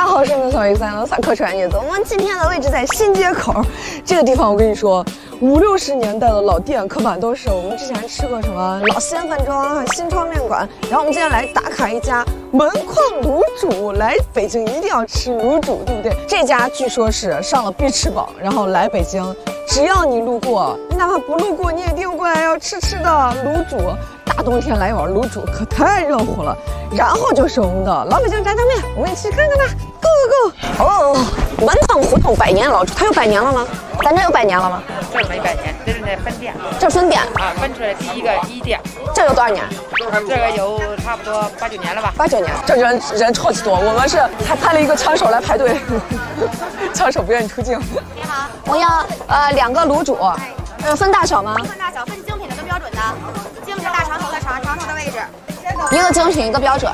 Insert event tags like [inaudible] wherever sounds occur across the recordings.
家好，我是你们小鱼三的萨克川叶子。我们今天的位置在新街口这个地方，我跟你说，五六十年代的老店，刻板都是我们之前吃过什么老西安饭庄、新创面馆。然后我们今天来打卡一家门框卤煮，来北京一定要吃卤煮，对不对？这家据说是上了必吃榜，然后来北京，只要你路过，你哪怕不路过，你也一定过来要吃吃的卤煮。大冬天来一碗卤煮可太热乎了，然后就是我们的老北京炸酱面，我们一起看看吧，Go Go Go！哦，门框胡同百年老煮，它有百年了吗？咱这有百年了吗？这没百年，这是那分店。这分店，啊，分出来第一个一店，这有多少年？这个有差不多八九年了吧。八九年，这人人超级多，我们是还派了一个枪手来排队，[laughs] 枪手不愿意出镜。你好，我要呃两个卤煮，呃分大小吗？分大小，分精品的跟标准的，精品大长头的长长头的位置，一个精品一个标准，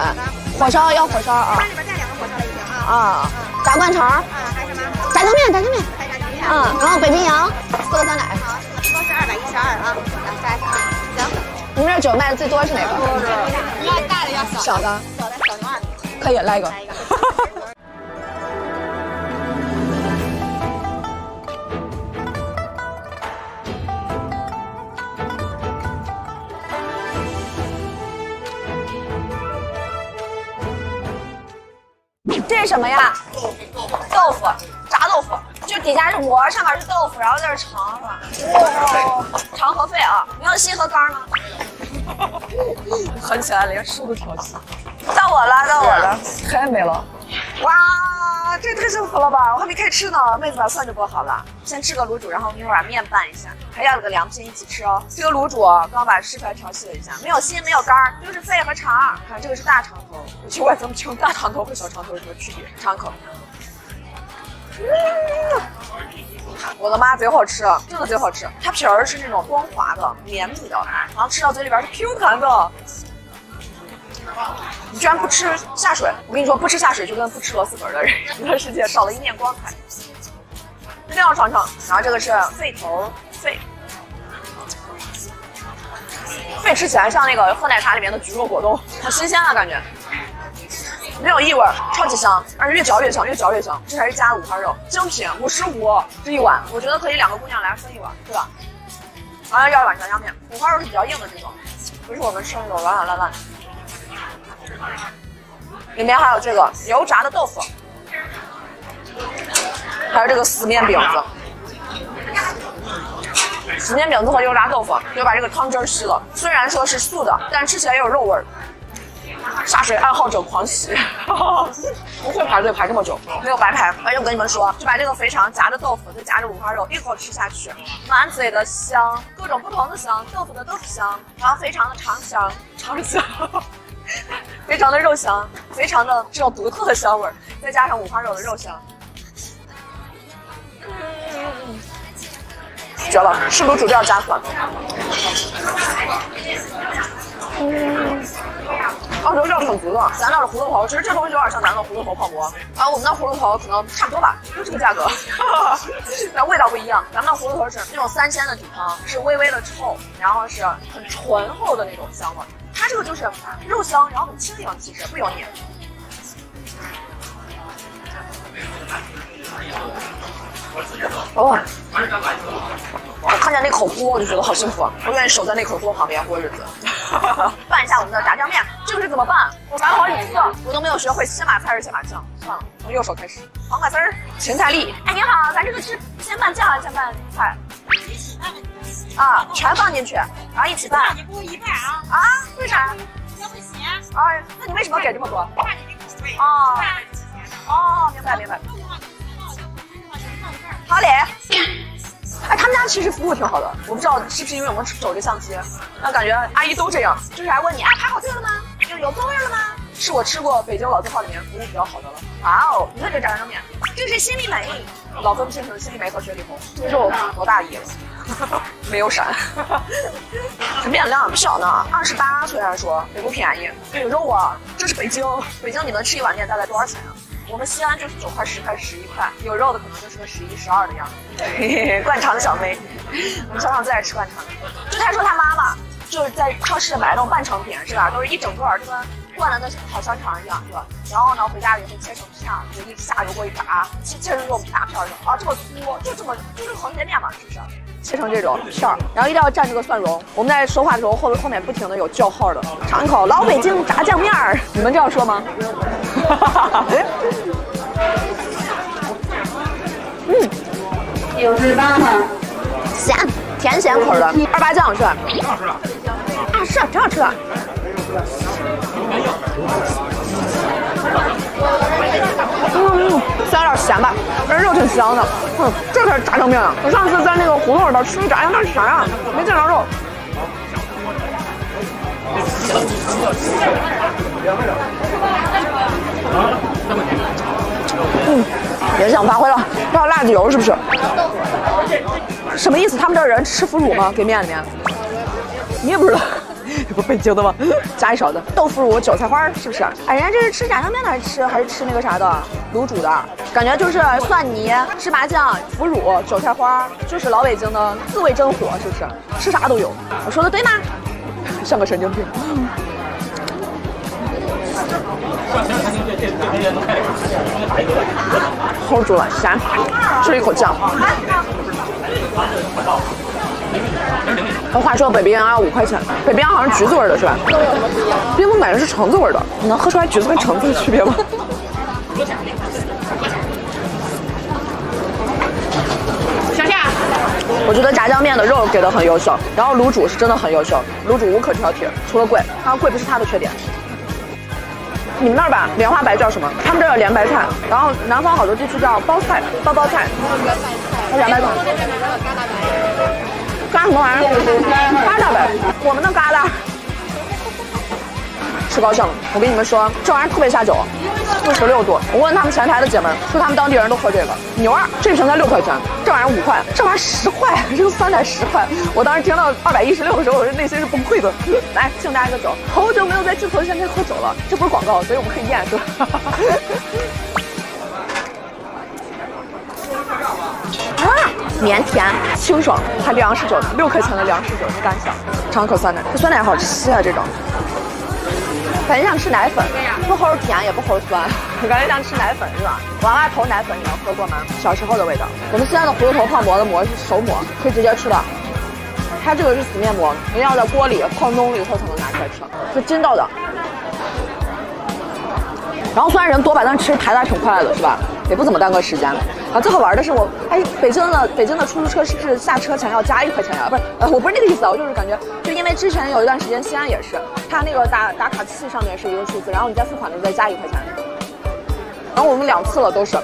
火烧要火烧啊。它里边带两个火烧的已经啊。啊，炸灌肠，啊，还有什么？炸酱面炸酱面，还炸酱面啊，然后北冰洋，四个酸奶。好，一共是二百一十二啊，来加一下啊，行，你们这酒卖的最多是哪个？要大的要小小的，小的小牛二，可以来一个。来一个。这是什么呀？豆腐，炸豆腐，就底下是馍，上面是豆腐，然后这是肠，是吧？哦，肠和肺啊，没有心和肝吗？狠起来连书都挑起。到我了，到我了，太美了！哇，这也太幸福了吧！我还没开吃呢，妹子把蒜就剥好了。先吃个卤煮，然后一会儿把面拌一下，还要了个凉皮一起吃哦。这个卤煮刚刚把食材调戏了一下，没有心没有肝儿，就是肺和肠。看这个是大肠头，我去，我也分不清大肠头和小肠头有什么区别。尝口。嗯我的妈，贼好吃，真的贼好吃。它皮儿是那种光滑的、绵密的，然后吃到嘴里边是 Q 弹的。你居然不吃下水？我跟你说，不吃下水就跟不吃螺蛳粉的人，娱乐世界少了一面光彩。一定要尝尝。然后这个是肺头肺，肺吃起来像那个喝奶茶里面的橘肉果冻，好新鲜啊，感觉。没有异味，超级香，而且越嚼越香，越嚼越香。这还是加了五花肉，精品，五十五这一碗，我觉得可以两个姑娘来分一碗，对吧？完了要一碗炸酱面，五花肉是比较硬的这种，不是我们吃那种软软烂烂的。里面还有这个油炸的豆腐，还有这个死面饼子。死面饼子和油炸豆腐就把这个汤汁吸了，虽然说是素的，但吃起来也有肉味儿。下水爱好者狂喜，[laughs] 不会排队排这么久，没有白排。而且我跟你们说，就把这个肥肠夹着豆腐，再夹着五花肉，一口吃下去，满嘴的香，各种不同的香，豆腐的豆腐香，然后肥肠的肠香，肠香，[laughs] 肥肠的肉香，肥肠的这种独特的香味，再加上五花肉的肉香，绝了！是卤煮都要加蒜。嗯。哦，这个料挺足的，咱那的葫芦头，其实这东西有点像咱的葫芦头泡馍，啊，我们的葫芦头可能差不多吧，就这个价格，[laughs] 但味道不一样。咱们的葫芦头是那种三鲜的底汤，是微微的臭，然后是很醇厚的那种香味。它这个就是肉香，然后很清凉，其实不油腻。我看见那口锅我就觉得好幸福啊，我愿意守在那口锅旁边过日子。下我们的炸酱面，这个是怎么拌？我买了好几次，我都没有学会先把菜还是先把酱。算了，从右手开始。黄瓜丝儿、芹菜粒。哎，你好，咱这个是先拌酱还是先拌菜？一起拌啊，全放进去，然后一起拌。你不一半啊，啊？为啥？要会咸，哎，那你为什么给这么多？怕你的口味。哦。哦，明白明白。其实服务挺好的，我不知道是不是因为我们手着相机，那感觉阿姨都这样，就是还问你啊，排好队了吗？有有座位了吗？是我吃过北京老字号里面服务比较好的了。哇哦，你看这炸酱面，这是心里美，老分不清楚心里美和雪里红，这肉多大一，[laughs] 没有闪，这面量不小呢，二十八，虽然说也不便宜，这个肉啊，这是北京，北京你们吃一碗面大概多少钱啊？我们西安就是九块、十块、十一块，有肉的可能就是个十一、十二的样子。灌肠 [laughs] 的小妹，我们小厂最爱吃灌肠。就他说他妈妈就是在超市买那种半成品是吧？都是一整段儿，就跟灌的那烤香肠一样，是吧？然后呢，回家以后切成片儿，就一下油锅一炸，切切成这种大片儿的啊，这么粗，就这么就是横切面嘛，是不是？切成这种片儿，然后一定要蘸这个蒜蓉。我们在说话的时候，后后面不停的有叫号的，尝一口老北京炸酱面儿，你们这样说吗？嗯，九十八吗，咸，甜咸口的，二八酱是吧？挺好吃的啊，是挺好吃的。嗯，虽然有点咸吧，但是肉挺香的。嗯，这才是炸酱面啊！我上次在那个胡同里头吃的炸酱面是啥呀？没见着肉。嗯也想发挥了，要辣子油是不是？什么意思？他们这人吃腐乳吗？给面里面？你也不知道，这 [laughs] 不北京的吗？加一勺子豆腐乳、韭菜花，是不是？哎，人家这是吃炸酱面的，还是吃还是吃那个啥的卤煮的？感觉就是蒜泥、芝麻酱、腐乳、韭菜花，就是老北京的自卫真火，是不是？吃啥都有。我说的对吗？像个神经病。齁住了，咸，吃了一口酱。话说北冰洋要五块钱，北冰洋好像橘子味的是吧？冰峰买的是橙子味的，你能喝出来橘子跟橙子的区别吗？小夏，我觉得炸酱面的肉给的很优秀，然后卤煮是真的很优秀，卤煮无可挑剔，除了贵，当然贵不是它的缺点。你们那儿吧，莲花白叫什么？他们这儿叫莲白菜，然后南方好多地区叫包菜，包包菜，还莲白菜。嘎什么玩意儿？疙瘩呗，我们的疙瘩。吃高兴了，我跟你们说，这玩意儿特别下酒，四十六度。我问他们前台的姐们儿，说他们当地人都喝这个牛二，这瓶才六块钱，这玩意儿五块，这玩意儿十块，这个酸奶十块。我当时听到二百一十六的时候，我是内心是崩溃的。[laughs] 来敬大家个酒，好久没有在镜头前面喝酒了，这不是广告，所以我们可以验是吧？[laughs] 啊，绵甜清爽，还粮食酒，六块钱的粮食酒，你敢想？尝口酸奶，这酸奶好吃啊，这种。感觉像吃奶粉，不齁甜也不齁酸，感觉像吃奶粉是吧？娃娃头奶粉你们喝过吗？小时候的味道。我们西安的葫芦头泡馍的馍是手馍，可以直接吃的。它这个是死面馍，一定要在锅里泡弄了以后才能拿出来吃，是筋道的。然后虽然人多吧，但吃排的还挺快的，是吧？也不怎么耽搁时间。啊，最好玩的是我，哎，北京的北京的出租车是不是下车前要加一块钱呀？不是，呃，我不是那个意思啊，我就是感觉，就因为之前有一段时间西安也是，它那个打打卡器上面是一个数字，然后你在付款的时候再加一块钱。然后我们两次了都是，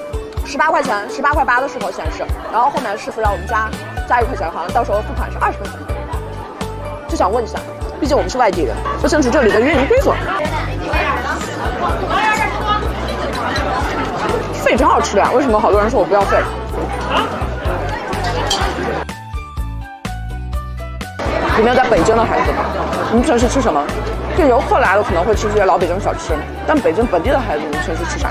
十八块钱，十八块八的时候显示，然后后面师傅让我们加加一块钱，好像到时候付款是二十块钱。就想问一下，毕竟我们是外地人，不清楚这里的运营规则。肺挺好吃的呀，为什么好多人说我不要肺？有没有在北京的孩子？你们平时吃什么？就游客来了可能会吃这些老北京小吃，但北京本地的孩子，你们平时吃啥？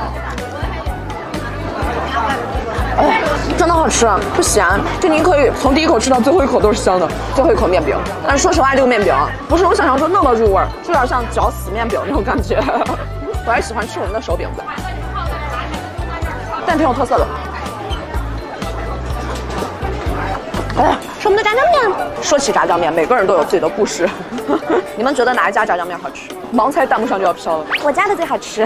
哎，真的好吃，不咸，就你可以从第一口吃到最后一口都是香的，最后一口面饼。但是说实话，这个面饼不是我想象中那么入味儿，就有点像嚼死面饼那种感觉。[laughs] 我还喜欢吃我们的手饼子。但挺有特色的。哎，是我们的炸酱面。说起炸酱面，每个人都有自己的故事。[laughs] 你们觉得哪一家炸酱面好吃？盲猜弹幕上就要飘了。我家的最好吃。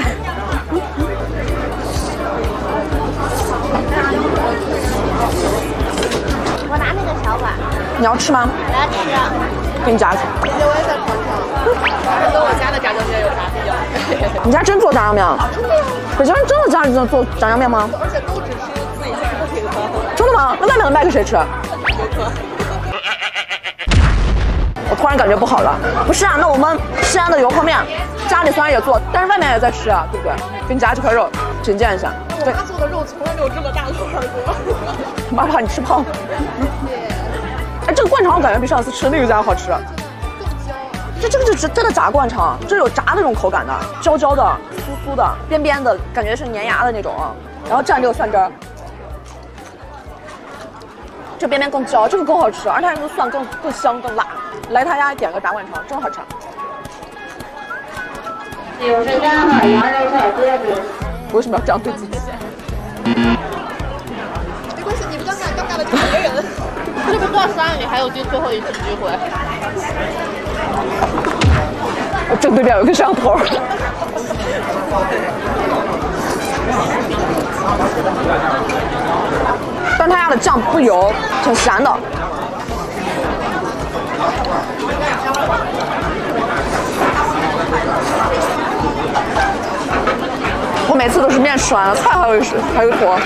我拿那个小碗，你要吃吗？我要吃。给你夹去。其实我也想尝尝，跟我家的炸酱面有啥不一样？你家真做炸酱面啊？真的呀。北京人真的家里在做炸酱面吗？而且都只吃自己家的这个。真的吗？那外面的卖给谁吃？我突然感觉不好了。不是啊，那我们西安的油泼面，家里虽然也做，但是外面也在吃啊，对不对？给你夹几块肉，品鉴一下。我妈做的肉从来没有这么大的块过。妈怕你吃胖。哎，这个灌肠我感觉比上次吃的那个家好吃。这这个就是真的炸灌肠，这有炸那种口感的，焦焦的、酥酥的、边边的感觉是粘牙的那种，然后蘸这个蒜汁儿，这边边更焦，这个更好吃，而且它那个蒜更更香更辣。来他家点个炸灌肠，真好吃。九十三号羊肉串鸽子。为什么要这样对自己？没关系，你不尴尬，尴尬的就是别人。这不断三，你还有最最后一次机会。我 [laughs] 正对面有个摄像头。[laughs] 但他家的酱不油，挺咸的。我每次都是面吃完了，菜还有还有一坨。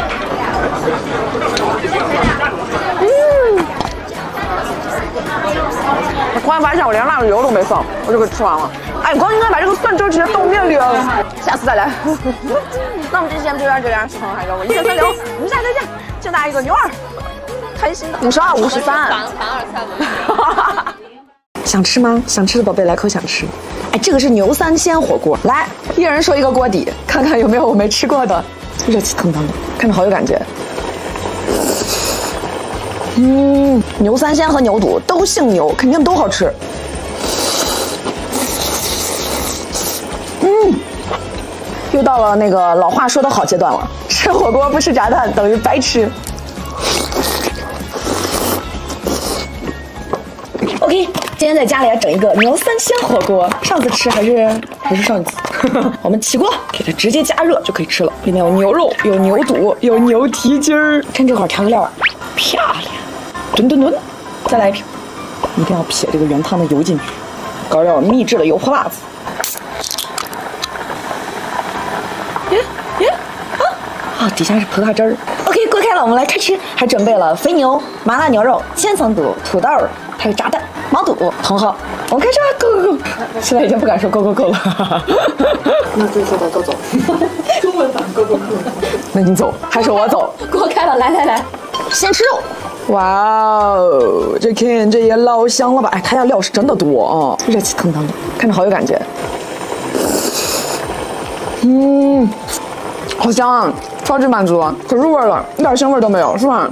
我突然发现我连辣油都没放，我就给吃完了。哎，光应该把这个蒜汁直接倒面里了，下次再来。[laughs] 那我们这期节目就到这里，喜欢还给我一键三连，我们下期再见，敬大家一个牛二，开心的。五十二，五十三。凡凡尔赛文学。想吃吗？想吃的宝贝来口想吃。哎，这个是牛三鲜火锅，来，一人说一个锅底，看看有没有我没吃过的，热气腾腾的，看着好有感觉。嗯，牛三鲜和牛肚都姓牛，肯定都好吃。嗯，又到了那个老话说的好阶段了，吃火锅不吃炸蛋等于白吃。OK，今天在家里整一个牛三鲜火锅，上次吃还是还是上一次。[laughs] 我们起锅，给它直接加热就可以吃了。里面有牛肉，有牛肚，有牛蹄筋儿。趁这会儿调个料啊，漂亮！吨吨吨，再来一瓶，一定要撇这个原汤的油进去，搞点我秘制的油泼辣子。耶耶啊啊！底下是葡萄汁儿。OK，锅开了，我们来开吃。还准备了肥牛、麻辣牛肉、千层肚、土豆，还有炸蛋、毛肚、茼蒿。我们开吃吧，Go Go Go！现在已经不敢说 Go Go Go 了。那最后的 Go 走。[laughs] 中文版 Go Go Go。那你走还是我走？锅开了，来来来，先吃肉。哇哦，这看这也老香了吧？哎，他家料是真的多啊，热气腾腾的，看着好有感觉。嗯，好香啊，超级满足，可入味了，一点腥味都没有，是吧？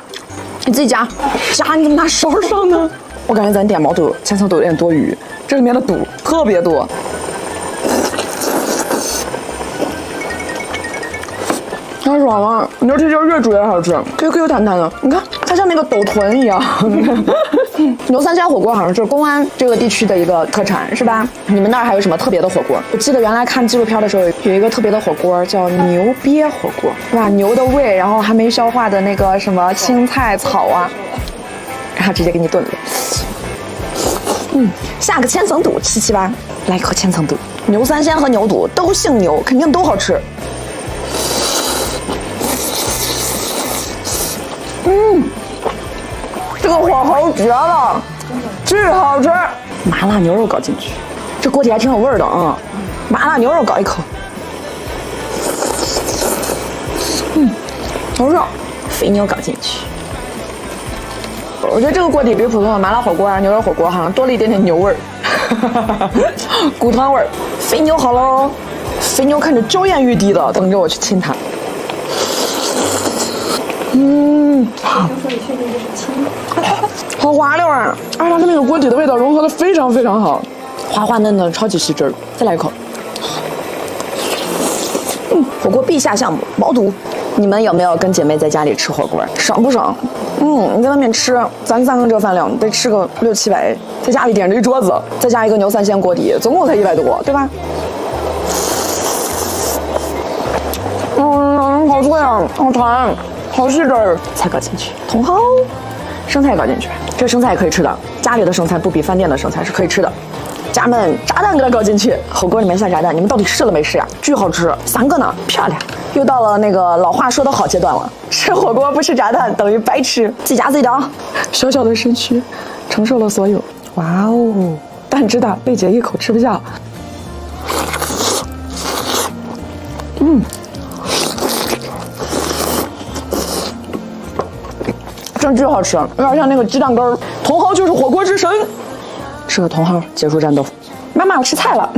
你自己夹，夹你怎么拿勺上呢？我感觉咱点毛肚、千层肚有点多余，这里面的肚特别多。太爽了！牛蹄筋越煮越好吃，Q Q 弹弹的。你看，它像那个抖臀一样。[laughs] 牛三鲜火锅好像是公安这个地区的一个特产，是吧？你们那儿还有什么特别的火锅？我记得原来看纪录片的时候，有一个特别的火锅叫牛瘪火锅，哇，牛的胃，然后还没消化的那个什么青菜草啊，然后直接给你炖了。嗯，下个千层肚七七八，来一口千层肚。牛三鲜和牛肚都姓牛，肯定都好吃。嗯，这个火候绝了，巨好吃。麻辣牛肉搞进去，这锅底还挺有味儿的啊。麻辣牛肉搞一口，嗯，牛肉。肥牛搞进去，我觉得这个锅底比普通的麻辣火锅啊、牛肉火锅好像多了一点点牛味儿，[laughs] 骨汤味儿。肥牛好喽，肥牛看着娇艳欲滴的，等着我去亲它。嗯，好好滑溜啊！哎，它跟那个锅底的味道融合的非常非常好，滑滑嫩嫩，超级吸汁儿。再来一口。嗯，火锅必下项目毛肚，你们有没有跟姐妹在家里吃火锅？爽不爽？嗯，你在外面吃，咱三个这饭量得吃个六七百，在家里点这一桌子，再加一个牛三鲜锅底，总共才一百多，对吧？嗯，好脆啊，好弹。好细汁儿，菜搞进去，茼蒿，生菜搞进去，这生菜也可以吃的，家里的生菜不比饭店的生菜是可以吃的。家们炸蛋给它搞进去，火锅里面下炸蛋，你们到底试了没试呀？巨好吃，三个呢，漂亮。又到了那个老话说的好阶段了，吃火锅不吃炸蛋等于白吃，自己夹自己的啊。小小的身躯承受了所有，哇哦，蛋汁大，贝姐一口吃不下。嗯。真巨好吃，有点像那个鸡蛋羹。茼蒿就是火锅之神，吃个茼蒿结束战斗。妈妈，我吃菜了。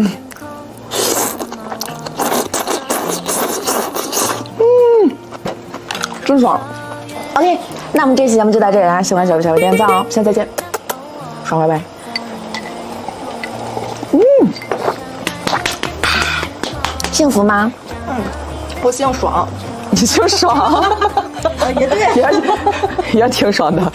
嗯，真爽。OK，那我们这期节目就到这里啦，喜欢小鱼小鱼点赞哦，下次再见，爽歪歪。嗯，幸福吗？嗯，我姓爽，[laughs] 你姓爽。也对，也也挺爽的。